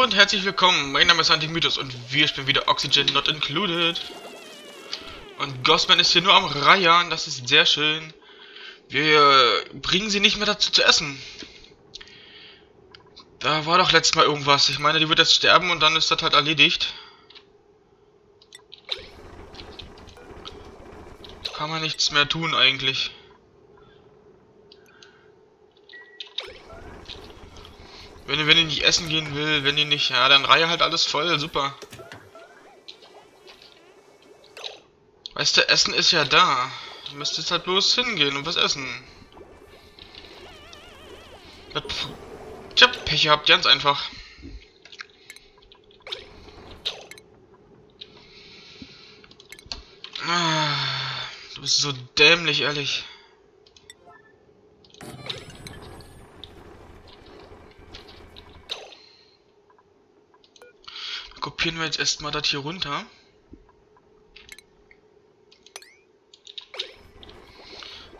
Und herzlich willkommen, mein Name ist Antimythos und wir spielen wieder Oxygen Not Included. Und Ghostman ist hier nur am Reiern, das ist sehr schön. Wir bringen sie nicht mehr dazu zu essen. Da war doch letztes Mal irgendwas. Ich meine, die wird jetzt sterben und dann ist das halt erledigt. Kann man nichts mehr tun eigentlich. Wenn, wenn ihr nicht essen gehen will, wenn ihr nicht, ja, dann reihe halt alles voll, super. Weißt du, Essen ist ja da. Du müsstest halt bloß hingehen und was essen. Tja, Pech habt, ganz einfach. Ah, du bist so dämlich, ehrlich. Kopieren wir jetzt erstmal das hier runter.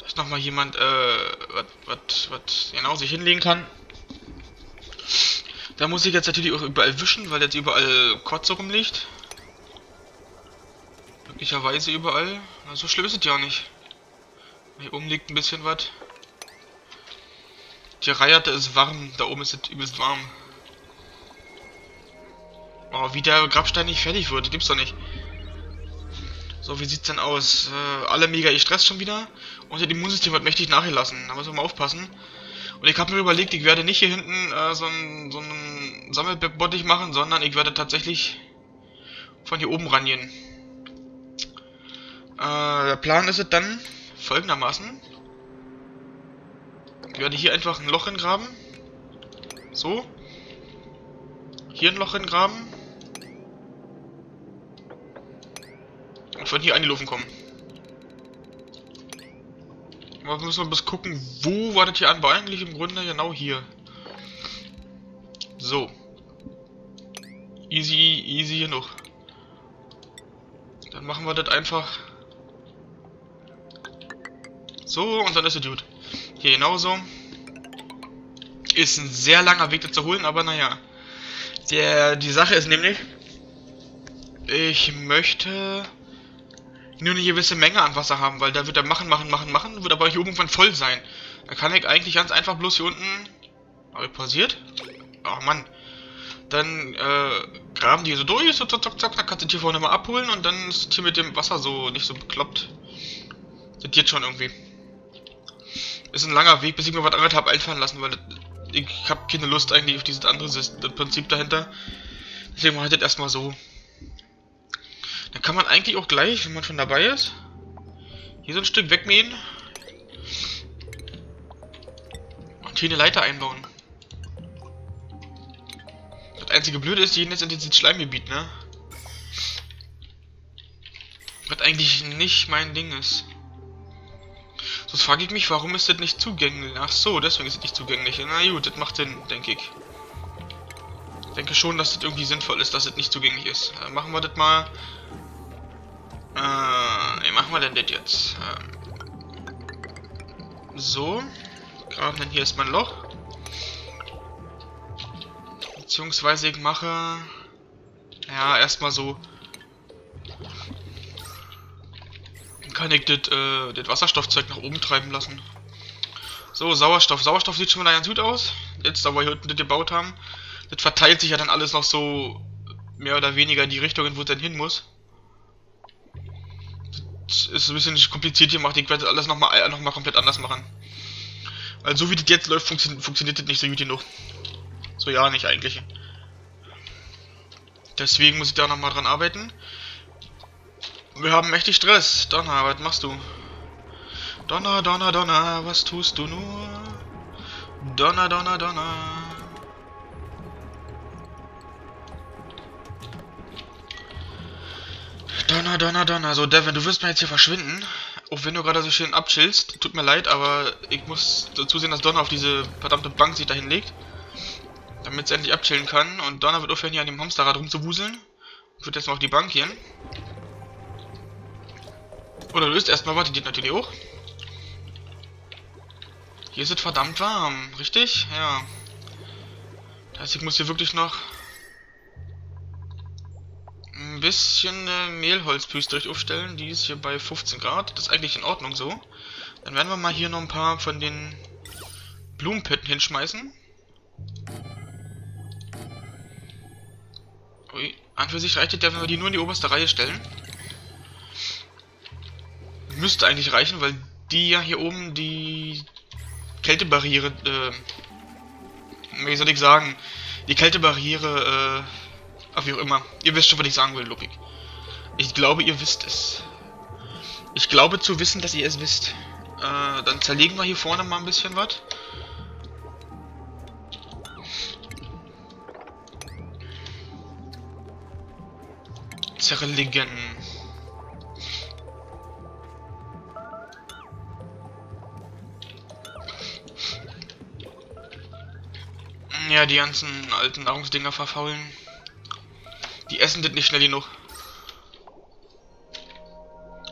Dass nochmal jemand, äh, was genau sich hinlegen kann. Da muss ich jetzt natürlich auch überall wischen, weil jetzt überall Kotze rumliegt. Möglicherweise überall. Na, so schlimm ist es ja nicht. Hier oben liegt ein bisschen was. Die Reihe ist warm, da oben ist es übelst warm. Oh, wie der Grabstein nicht fertig wird, gibt's doch nicht. So, wie sieht's denn aus? Äh, alle mega gestresst schon wieder. Das Immunsystem wird mächtig nachgelassen. Da muss man mal aufpassen. Und ich habe mir überlegt, ich werde nicht hier hinten äh, so einen so Sammelbottich machen, sondern ich werde tatsächlich von hier oben rangehen. Äh, der Plan ist es dann folgendermaßen. Ich werde hier einfach ein Loch hingraben. So. Hier ein Loch hingraben. Von hier angelaufen kommen. Wir müssen wir bis gucken, wo war das hier an? War eigentlich im Grunde genau hier. So. Easy, easy genug. Dann machen wir das einfach so und dann ist es gut. Hier genauso. Ist ein sehr langer Weg, das zu holen, aber naja. Der, die Sache ist nämlich, ich möchte nur eine gewisse Menge an Wasser haben, weil da wird er machen, machen, machen, machen, wird aber hier irgendwann voll sein. Da kann ich eigentlich ganz einfach bloß hier unten... Aber pausiert? Ach Mann. Dann äh, graben die so durch, so zack, zack, zack, dann kannst du hier vorne mal abholen und dann ist hier mit dem Wasser so nicht so bekloppt. Das geht schon irgendwie. Ist ein langer Weg, bis ich mir was anderes habe einfallen lassen, weil ich habe keine Lust eigentlich auf dieses andere Prinzip dahinter. Deswegen mache ich das erstmal so. Da kann man eigentlich auch gleich, wenn man schon dabei ist, hier so ein Stück wegmähen. Und hier eine Leiter einbauen. Das einzige Blöde ist, die gehen jetzt in dieses Schleimgebiet, ne? Was eigentlich nicht mein Ding ist. So frage ich mich, warum ist das nicht zugänglich? Ach so, deswegen ist es nicht zugänglich. Na gut, das macht Sinn, denke ich. Denke schon, dass das irgendwie sinnvoll ist, dass es nicht zugänglich ist. Dann machen wir das mal äh, wie machen wir denn das jetzt? Ähm, so. Graben dann hier erstmal ein Loch. Beziehungsweise ich mache... Ja, erstmal so... Dann kann ich das, äh, das Wasserstoffzeug nach oben treiben lassen. So, Sauerstoff. Sauerstoff sieht schon mal ganz gut aus. Jetzt, da wir hier unten das gebaut haben. Das verteilt sich ja dann alles noch so mehr oder weniger in die Richtung, wo es dann hin muss ist ein bisschen kompliziert gemacht. Ich werde alles nochmal noch mal komplett anders machen. Weil so wie das jetzt läuft, funktio funktioniert das nicht so gut genug. So ja, nicht eigentlich. Deswegen muss ich da nochmal dran arbeiten. Wir haben mächtig Stress. Donner, was machst du? Donner, Donner, Donner, was tust du nur? Donner, Donner, Donner. Donner, Donner, Donner. So, Devin, du wirst mir jetzt hier verschwinden. Auch wenn du gerade so schön abchillst. Tut mir leid, aber ich muss dazu sehen, dass Donner auf diese verdammte Bank sich dahin legt. Damit sie endlich abchillen kann. Und Donner wird aufhören, hier an dem Hamsterrad rumzuwuseln. Und wird jetzt noch auf die Bank gehen. Oder löst erstmal, warte, die natürlich auch. Hier ist es verdammt warm, richtig? Ja. Das heißt, ich muss hier wirklich noch ein bisschen äh, Mehlholzpüsterich aufstellen. Die ist hier bei 15 Grad. Das ist eigentlich in Ordnung so. Dann werden wir mal hier noch ein paar von den Blumenpitten hinschmeißen. Ui, an für sich reicht es ja, wenn wir die nur in die oberste Reihe stellen. Müsste eigentlich reichen, weil die ja hier oben die Kältebarriere, äh, wie soll ich sagen, die Kältebarriere, äh, ach wie auch immer. Ihr wisst schon, was ich sagen will, Lupik. Ich glaube, ihr wisst es. Ich glaube zu wissen, dass ihr es wisst. Äh, dann zerlegen wir hier vorne mal ein bisschen was. Zerlegen. Ja, die ganzen alten Nahrungsdinger verfaulen. Die essen das nicht schnell genug.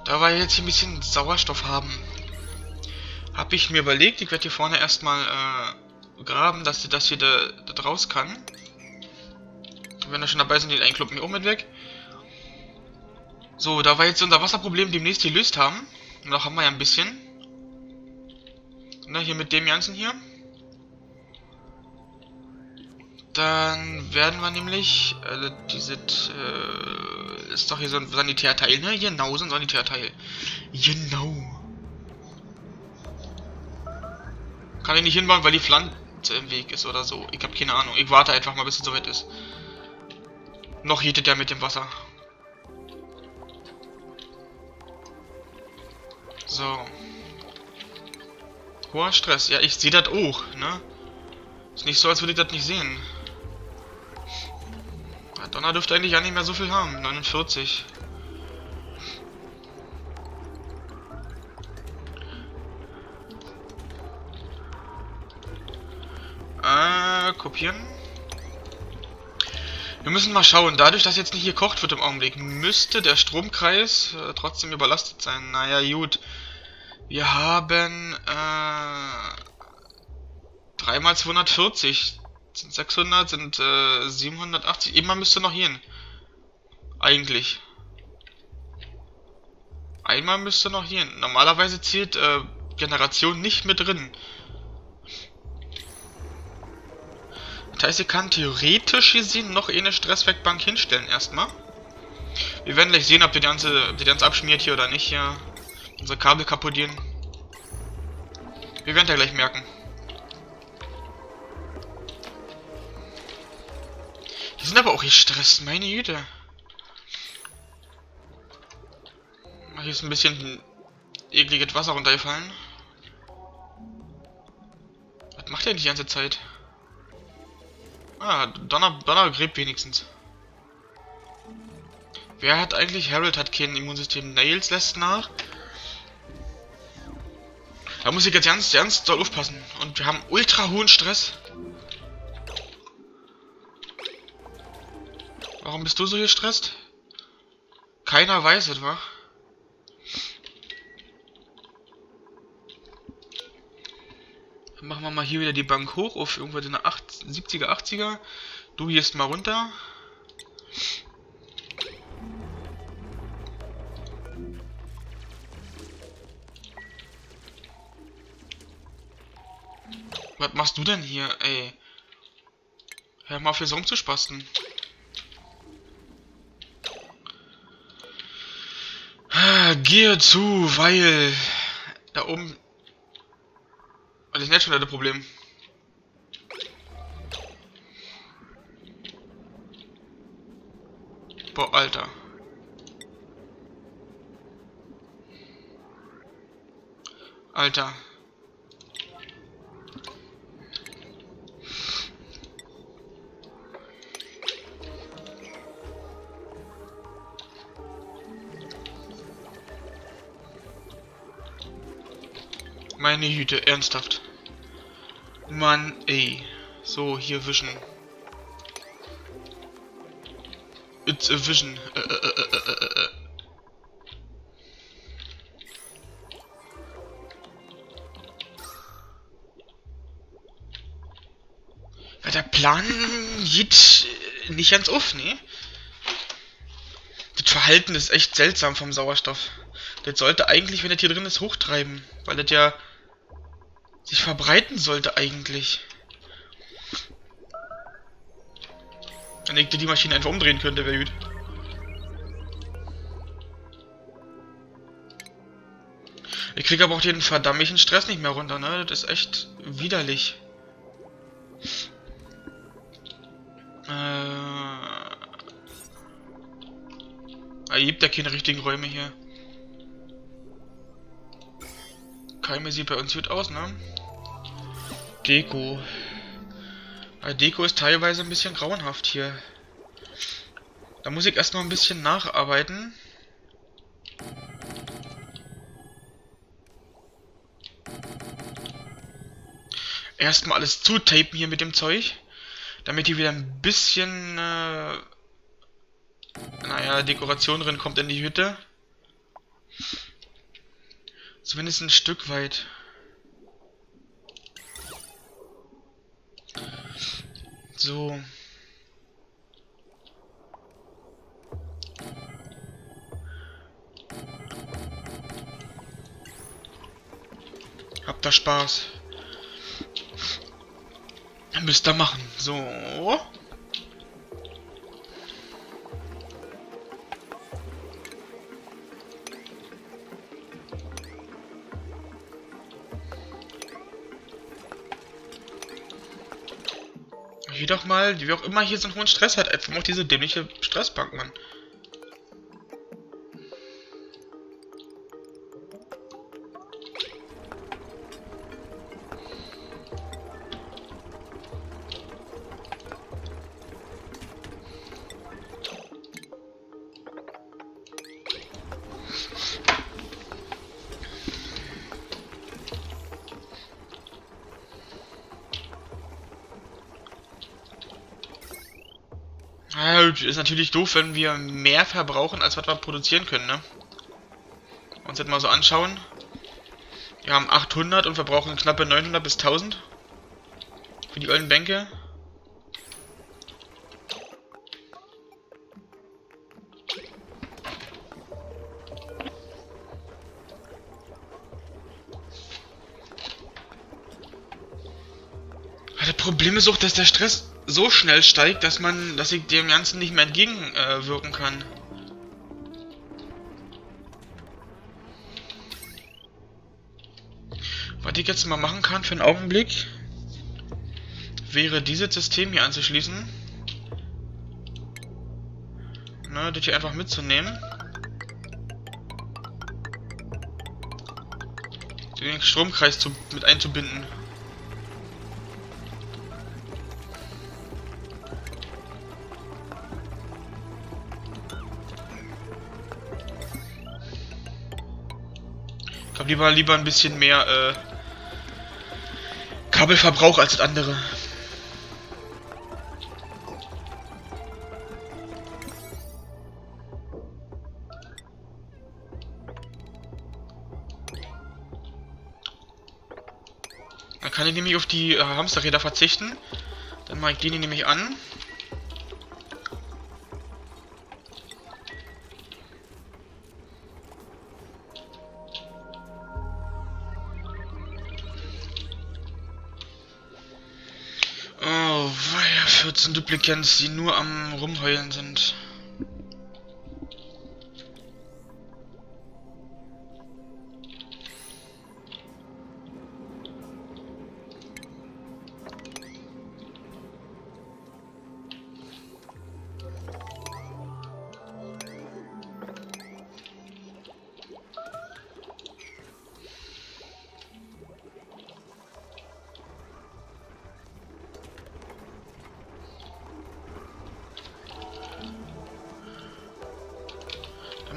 Da wir jetzt hier ein bisschen Sauerstoff haben, habe ich mir überlegt, ich werde hier vorne erstmal äh, graben, dass das hier da, da raus kann. Wenn wir schon dabei sind, den einen Klumpen hier oben mit weg. So, da wir jetzt unser Wasserproblem demnächst gelöst haben, noch haben wir ja ein bisschen. Na, hier mit dem Ganzen hier. Dann werden wir nämlich, äh, diese, äh, ist doch hier so ein Sanitärteil, ne? Genau, so ein Sanitärteil. Genau. Kann ich nicht hinbauen, weil die Pflanze im Weg ist oder so. Ich habe keine Ahnung. Ich warte einfach mal, bis es soweit ist. Noch heatet der mit dem Wasser. So. Hoher Stress. Ja, ich sehe das auch, ne? Ist nicht so, als würde ich das nicht sehen. Donner dürfte eigentlich ja nicht mehr so viel haben. 49. Äh, kopieren. Wir müssen mal schauen. Dadurch, dass jetzt nicht gekocht wird im Augenblick, müsste der Stromkreis äh, trotzdem überlastet sein. Naja, gut. Wir haben äh, 3 mal 240 sind 600, sind äh, 780. Immer müsste noch hin. Eigentlich. Einmal müsste noch hier. Normalerweise zählt äh, Generation nicht mit drin. Das heißt, ich kann theoretisch gesehen noch eine Stresswerkbank hinstellen erstmal. Wir werden gleich sehen, ob die ganze, die ganze abschmiert hier oder nicht hier. Unsere Kabel kaputt gehen. Wir werden ja gleich merken. Sind aber auch gestresst, meine Güte. Hier ist ein bisschen ekliges Wasser runtergefallen. Was macht er die ganze Zeit? Ah, Donner, Donner gräbt wenigstens. Wer hat eigentlich... Harold hat kein Immunsystem. Nails lässt nach. Da muss ich jetzt ganz, ganz doll aufpassen. Und wir haben ultra hohen Stress. Warum bist du so gestresst? Keiner weiß es, wa? Dann machen wir mal hier wieder die Bank hoch auf irgendwas in der 70er, 80er. Du gehst mal runter. Was machst du denn hier, ey? Hör mal auf, hier so rumzuspasten. Gehe zu, weil da oben was ist denn jetzt schon das Problem? Boah, Alter. Alter. Meine Güte, ernsthaft. Mann, ey. So, hier wischen. It's a vision. Äh, äh, äh, ja, der Plan geht nicht ganz auf, ne? Verhalten ist echt seltsam vom Sauerstoff. Das sollte eigentlich, wenn das hier drin ist, hochtreiben. Weil das ja verbreiten sollte eigentlich. Wenn ich die Maschine einfach umdrehen könnte, wäre gut. Ich kriege aber auch den verdammten Stress nicht mehr runter, ne? Das ist echt widerlich. Äh... Er gibt ja keine richtigen Räume hier. Keime sieht bei uns gut aus, ne? Deko. Die Deko ist teilweise ein bisschen grauenhaft hier. Da muss ich erst noch ein bisschen nacharbeiten. Erstmal alles zutapen hier mit dem Zeug. Damit hier wieder ein bisschen, äh, naja, Dekoration drin kommt in die Hütte. Zumindest ein Stück weit. So. Habt da Spaß. Müsst ihr machen. So. Wie doch mal, wie auch immer hier so einen hohen Stress hat, einfach auch diese dämliche Stressbank, Mann. Natürlich doof, wenn wir mehr verbrauchen, als was wir produzieren können, ne? Uns jetzt mal so anschauen. Wir haben 800 und verbrauchen knappe 900 bis 1000. Für die ollen Bänke. Das Problem ist auch, dass der Stress so schnell steigt, dass man, dass ich dem Ganzen nicht mehr entgegenwirken äh, kann. Was ich jetzt mal machen kann für einen Augenblick, wäre dieses System hier anzuschließen. Ne, das hier einfach mitzunehmen. Den Stromkreis zu, mit einzubinden. Habe lieber lieber ein bisschen mehr äh, Kabelverbrauch als das andere. Dann kann ich nämlich auf die äh, Hamsterräder verzichten. Dann mache ich hier nämlich an. Weia, 14 Duplikants, die nur am Rumheulen sind.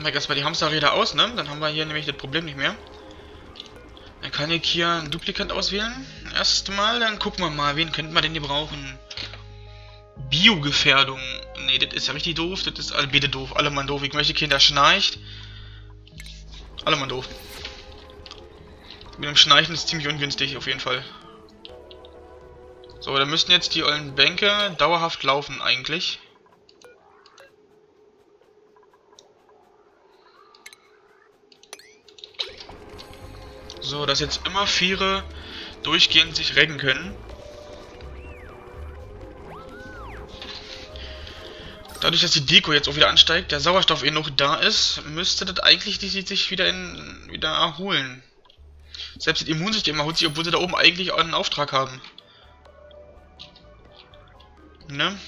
Dann wir erstmal die Hamsterräder aus, ne? Dann haben wir hier nämlich das Problem nicht mehr. Dann kann ich hier einen Duplikant auswählen. Erstmal, dann gucken wir mal, wen könnten wir denn hier brauchen? Biogefährdung. Ne, das ist ja richtig doof. Das ist bitte doof. Alle mal doof. Ich möchte Kinder schnarcht. Alle mal doof. Mit dem Schnarchen ist ziemlich ungünstig, auf jeden Fall. So, da müssten jetzt die ollen Bänke dauerhaft laufen, eigentlich. So, dass jetzt immer Viere durchgehend sich recken können. Dadurch, dass die Deko jetzt auch wieder ansteigt, der Sauerstoff eh noch da ist, müsste das eigentlich die, die sich wieder in, wieder erholen. Selbst das Immunsystem erholt sich, obwohl sie da oben eigentlich einen Auftrag haben. Ne?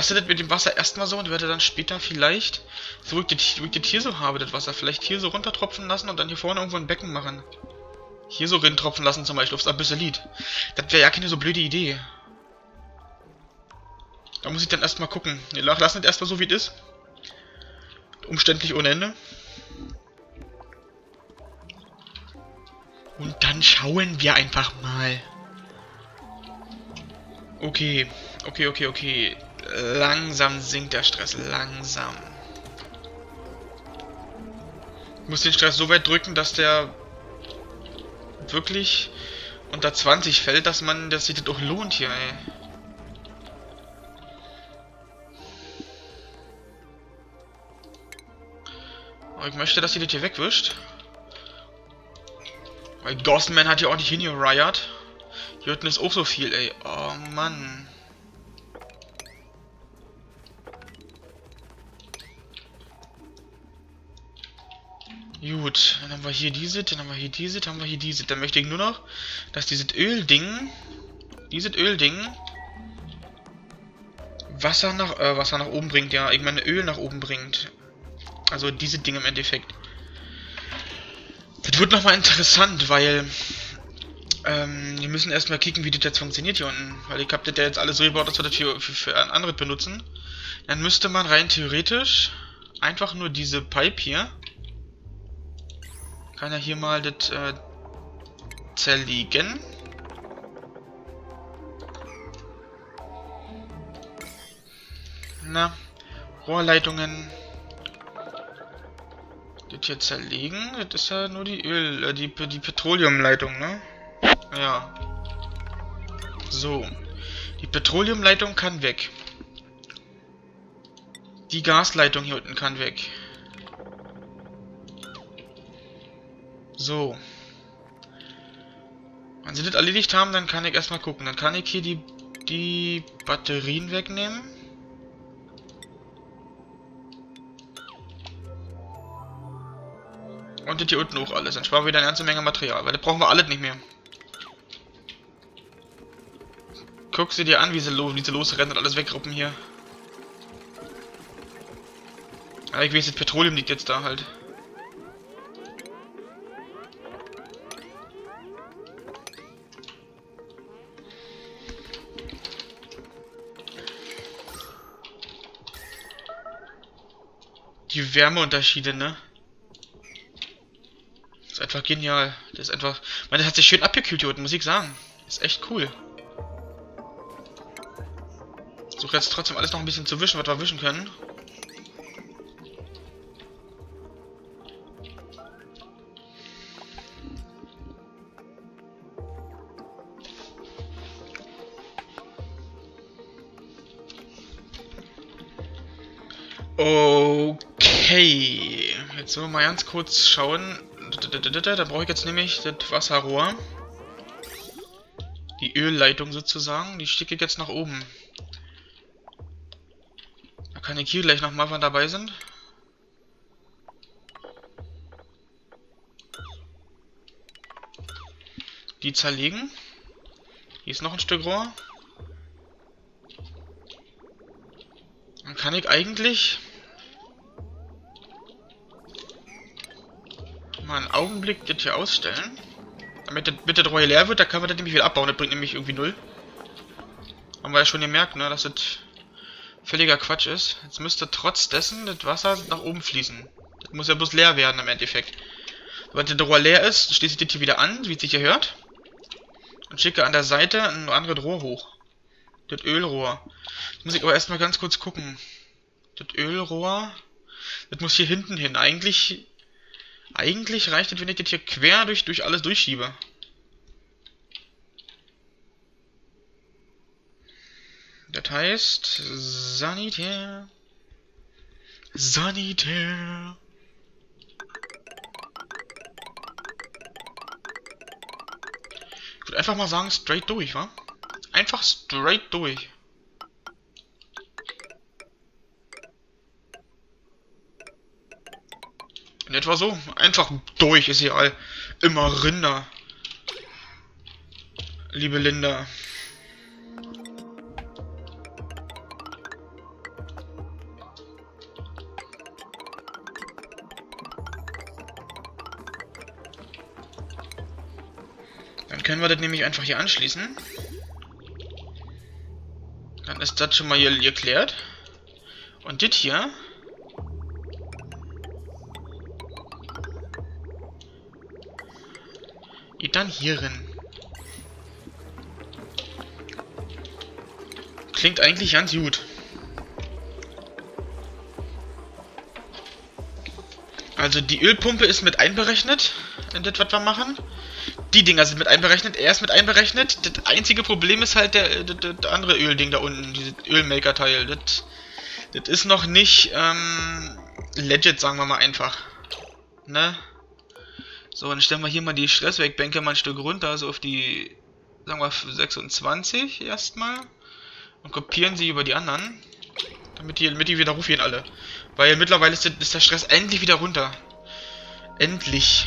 Lasse das mit dem Wasser erstmal so und werde dann später vielleicht, so wie ich das hier so habe, das Wasser, vielleicht hier so runtertropfen lassen und dann hier vorne irgendwo ein Becken machen. Hier so tropfen lassen zum Beispiel aufs Abyssalit. Das wäre ja keine so blöde Idee. Da muss ich dann erstmal gucken. Wir lassen das erstmal so wie es ist. Umständlich ohne Ende. Und dann schauen wir einfach mal. Okay, okay, okay, okay. Langsam sinkt der Stress, langsam. Ich muss den Stress so weit drücken, dass der wirklich unter 20 fällt, dass man, dass sich das auch lohnt hier, ey. Aber ich möchte, dass sie das hier wegwischt. Weil Ghostman hat ja ordentlich hin hier, Riot. Hier unten ist auch so viel, ey. Oh, Mann. Gut, dann haben wir hier diese, dann haben wir hier diese, dann haben wir hier diese. Dann möchte ich nur noch, dass dieses Ölding, dieses Ölding, Wasser nach, äh, Wasser nach oben bringt, ja. Ich meine Öl nach oben bringt. Also diese Dinge im Endeffekt. Das wird nochmal interessant, weil ähm, wir müssen erstmal kicken, wie das jetzt funktioniert hier unten. Weil ich habe das ja jetzt alles so gebaut, dass wir das für, für, für ein anderes benutzen. Dann müsste man rein theoretisch einfach nur diese Pipe hier kann er hier mal das äh, zerlegen. Na, Rohrleitungen. Das hier zerlegen. Das ist ja nur die Öl, äh, die, die Petroleumleitung, ne? Ja. So. Die Petroleumleitung kann weg. Die Gasleitung hier unten kann weg. So. Wenn sie das erledigt haben, dann kann ich erstmal gucken. Dann kann ich hier die, die Batterien wegnehmen. Und das hier unten auch alles. Dann sparen wir wieder eine ganze Menge Material, weil das brauchen wir alles nicht mehr. Guck sie dir an, wie sie, lo wie sie losrennen und alles wegruppen hier. Ja, ich weiß, das Petroleum liegt jetzt da halt. Die Wärmeunterschiede, ne? Das ist einfach genial. Das ist einfach... Man, das hat sich schön abgekühlt hier unten, muss ich sagen. Das ist echt cool. Ich suche jetzt trotzdem alles noch ein bisschen zu wischen, was wir wischen können. Jetzt sollen wir mal ganz kurz schauen. Da brauche ich jetzt nämlich das Wasserrohr. Die Ölleitung sozusagen, die stecke ich jetzt nach oben. Da kann ich hier gleich nochmal, wenn dabei sind. Die zerlegen. Hier ist noch ein Stück Rohr. Dann kann ich eigentlich mal einen Augenblick das hier ausstellen. Damit das, das Rohr leer wird, da kann man das nämlich wieder abbauen. Das bringt nämlich irgendwie null. Haben wir ja schon gemerkt, ne, dass das völliger Quatsch ist. Jetzt müsste trotz dessen das Wasser nach oben fließen. Das muss ja bloß leer werden im Endeffekt. Wenn das Rohr leer ist, schließe ich das hier wieder an, wie es sich hier hört. Und schicke an der Seite ein anderes Rohr hoch. Das Ölrohr. Jetzt muss ich aber erstmal ganz kurz gucken. Das Ölrohr. Das muss hier hinten hin. Eigentlich eigentlich reicht es, wenn ich das hier quer durch, durch alles durchschiebe. Das heißt, Sanitär. Sanitär. Ich würde einfach mal sagen, straight durch, wa? Einfach straight durch. In etwa so. Einfach durch ist hier all. Immer Rinder. Liebe Linda. Dann können wir das nämlich einfach hier anschließen. Dann ist das schon mal hier geklärt. Und das hier dann hier rein. Klingt eigentlich ganz gut. Also die Ölpumpe ist mit einberechnet in das, was wir machen. Die Dinger sind mit einberechnet, er ist mit einberechnet. Das einzige Problem ist halt der, das, das andere Ölding da unten, dieses Ölmaker-Teil. Das, das ist noch nicht ähm, legit, sagen wir mal einfach. Ne? So, dann stellen wir hier mal die Stresswegbänke mal ein Stück runter, so auf die, sagen wir 26 erstmal. Und kopieren sie über die anderen. Damit die, damit die wieder hochgehen alle. Weil mittlerweile ist der, ist der Stress endlich wieder runter. Endlich.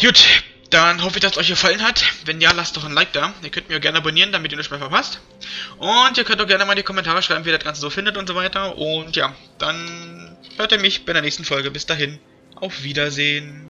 Gut, dann hoffe ich, dass es euch gefallen hat. Wenn ja, lasst doch ein Like da. Ihr könnt mir gerne abonnieren, damit ihr nichts mehr verpasst. Und ihr könnt auch gerne mal in die Kommentare schreiben, wie ihr das Ganze so findet und so weiter. Und ja, dann hört ihr mich bei der nächsten Folge. Bis dahin, auf Wiedersehen.